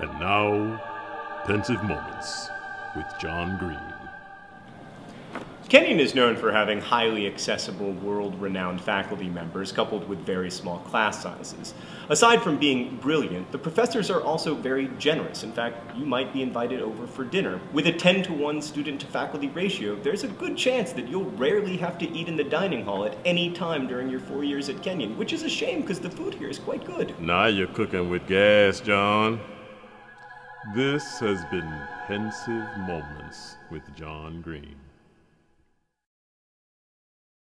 And now, Pensive Moments with John Green. Kenyon is known for having highly accessible, world renowned faculty members coupled with very small class sizes. Aside from being brilliant, the professors are also very generous. In fact, you might be invited over for dinner. With a 10 to 1 student to faculty ratio, there's a good chance that you'll rarely have to eat in the dining hall at any time during your four years at Kenyon, which is a shame because the food here is quite good. Now you're cooking with gas, John. This has been Pensive Moments with John Green.